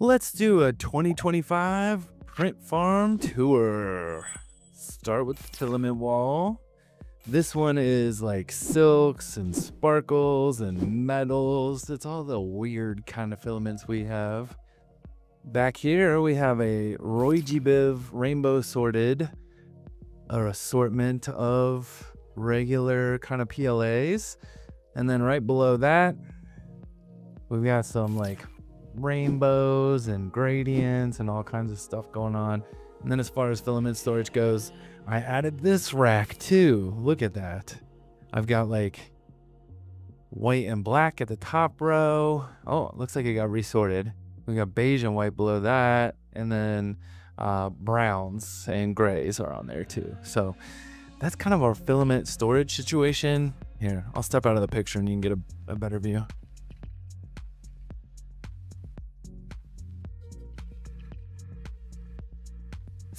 Let's do a 2025 print farm tour. Start with the filament wall. This one is like silks and sparkles and metals. It's all the weird kind of filaments we have. Back here we have a Roy G. Biv rainbow sorted or assortment of regular kind of PLAs. And then right below that, we've got some like rainbows and gradients and all kinds of stuff going on. And then as far as filament storage goes, I added this rack too. Look at that. I've got like white and black at the top row. Oh, it looks like it got resorted. We got beige and white below that. And then uh, browns and grays are on there too. So that's kind of our filament storage situation. Here, I'll step out of the picture and you can get a, a better view.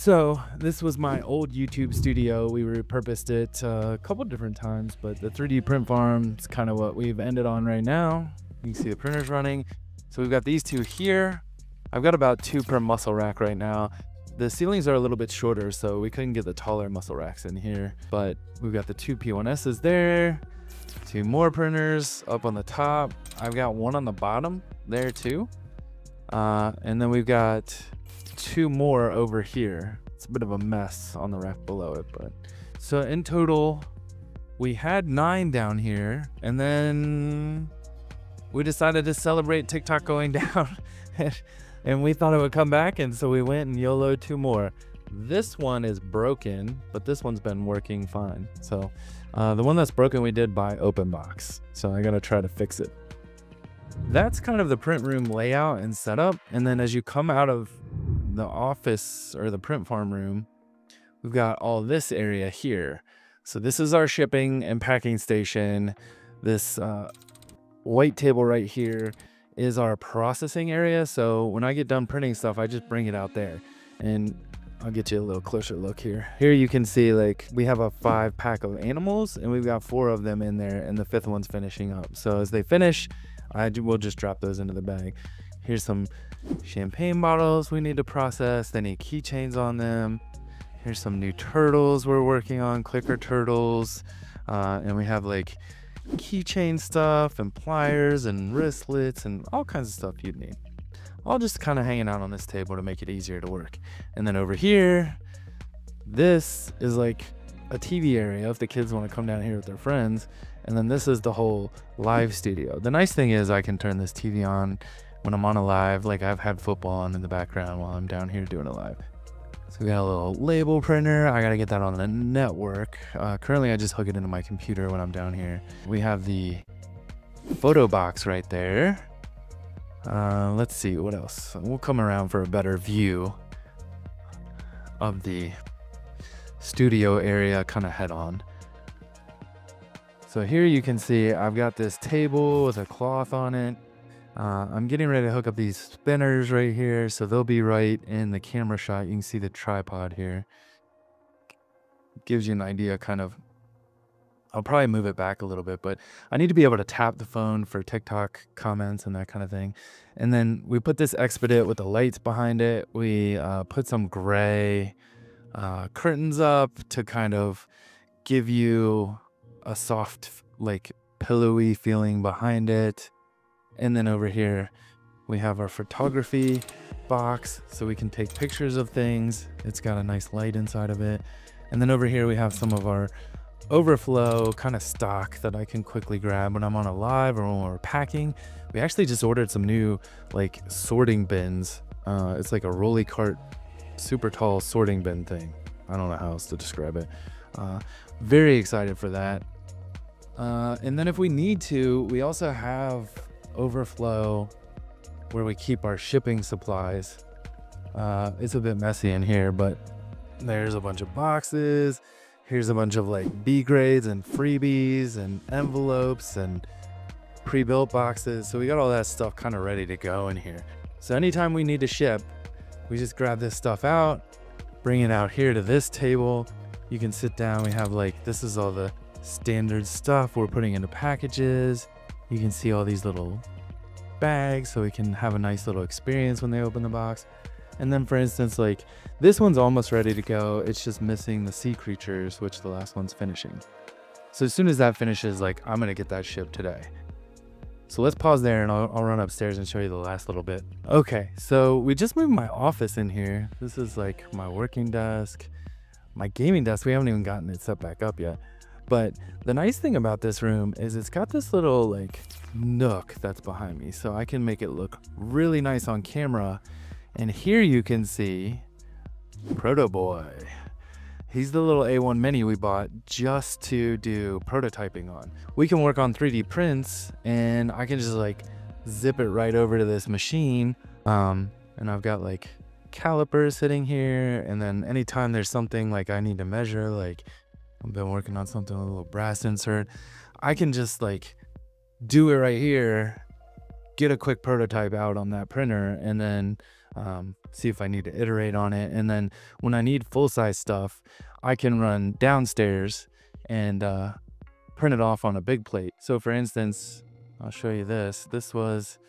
So this was my old YouTube studio. We repurposed it uh, a couple different times, but the 3D print farm is kind of what we've ended on right now. You can see the printers running. So we've got these two here. I've got about two per muscle rack right now. The ceilings are a little bit shorter, so we couldn't get the taller muscle racks in here, but we've got the two P1Ss there, two more printers up on the top. I've got one on the bottom there too. Uh, and then we've got two more over here. It's a bit of a mess on the rack below it, but so in total, we had nine down here, and then we decided to celebrate TikTok going down, and we thought it would come back, and so we went and YOLO two more. This one is broken, but this one's been working fine. So uh, the one that's broken we did by open box, so I gotta try to fix it. That's kind of the print room layout and setup, and then as you come out of the office or the print farm room, we've got all this area here. So this is our shipping and packing station. This uh, white table right here is our processing area. So when I get done printing stuff, I just bring it out there and I'll get you a little closer look here. Here you can see like we have a five pack of animals and we've got four of them in there and the fifth one's finishing up. So as they finish, I will just drop those into the bag. Here's some champagne bottles we need to process. They need keychains on them. Here's some new turtles we're working on, clicker turtles. Uh, and we have like keychain stuff and pliers and wristlets and all kinds of stuff you'd need. All just kind of hanging out on this table to make it easier to work. And then over here, this is like a TV area if the kids want to come down here with their friends. And then this is the whole live studio. The nice thing is I can turn this TV on when I'm on a live, like I've had football on in the background while I'm down here doing a live. So we got a little label printer. I gotta get that on the network. Uh, currently, I just hook it into my computer when I'm down here. We have the photo box right there. Uh, let's see what else. We'll come around for a better view of the studio area kind of head on. So here you can see I've got this table with a cloth on it. Uh, I'm getting ready to hook up these spinners right here, so they'll be right in the camera shot. You can see the tripod here. Gives you an idea kind of, I'll probably move it back a little bit, but I need to be able to tap the phone for TikTok comments and that kind of thing. And then we put this Expedit with the lights behind it. We uh, put some gray uh, curtains up to kind of give you a soft, like pillowy feeling behind it. And then over here, we have our photography box so we can take pictures of things. It's got a nice light inside of it. And then over here, we have some of our overflow kind of stock that I can quickly grab when I'm on a live or when we're packing. We actually just ordered some new like sorting bins. Uh, it's like a rolly cart, super tall sorting bin thing. I don't know how else to describe it. Uh, very excited for that. Uh, and then if we need to, we also have overflow where we keep our shipping supplies. Uh, it's a bit messy in here, but there's a bunch of boxes. Here's a bunch of like B grades and freebies and envelopes and pre-built boxes. So we got all that stuff kind of ready to go in here. So anytime we need to ship, we just grab this stuff out, bring it out here to this table. You can sit down. We have like, this is all the standard stuff we're putting into packages. You can see all these little bags so we can have a nice little experience when they open the box. And then for instance, like this one's almost ready to go. It's just missing the sea creatures, which the last one's finishing. So as soon as that finishes, like I'm gonna get that shipped today. So let's pause there and I'll, I'll, run upstairs and show you the last little bit. Okay, so we just moved my office in here. This is like my working desk, my gaming desk. We haven't even gotten it set back up yet. But the nice thing about this room is it's got this little like nook that's behind me. So I can make it look really nice on camera. And here you can see Proto Boy. He's the little A1 Mini we bought just to do prototyping on. We can work on 3D prints and I can just like zip it right over to this machine. Um, and I've got like calipers sitting here. And then anytime there's something like I need to measure, like I've been working on something, a little brass insert, I can just like do it right here, get a quick prototype out on that printer and then um, see if I need to iterate on it. And then when I need full size stuff, I can run downstairs and uh, print it off on a big plate. So for instance, I'll show you this. This was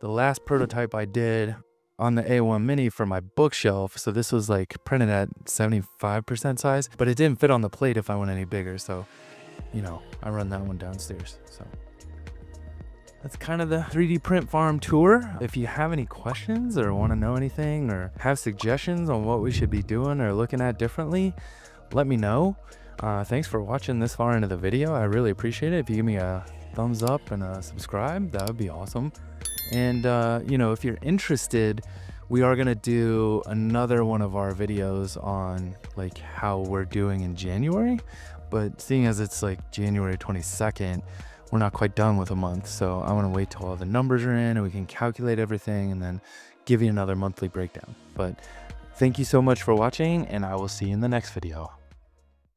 the last prototype I did on the A1 Mini for my bookshelf. So this was like printed at 75% size, but it didn't fit on the plate if I went any bigger. So, you know, I run that one downstairs. So that's kind of the 3D print farm tour. If you have any questions or want to know anything or have suggestions on what we should be doing or looking at differently, let me know. Uh, thanks for watching this far into the video. I really appreciate it. If you give me a thumbs up and a subscribe, that would be awesome. And, uh, you know, if you're interested, we are going to do another one of our videos on like how we're doing in January. But seeing as it's like January 22nd, we're not quite done with a month. So I want to wait till all the numbers are in and we can calculate everything and then give you another monthly breakdown. But thank you so much for watching and I will see you in the next video.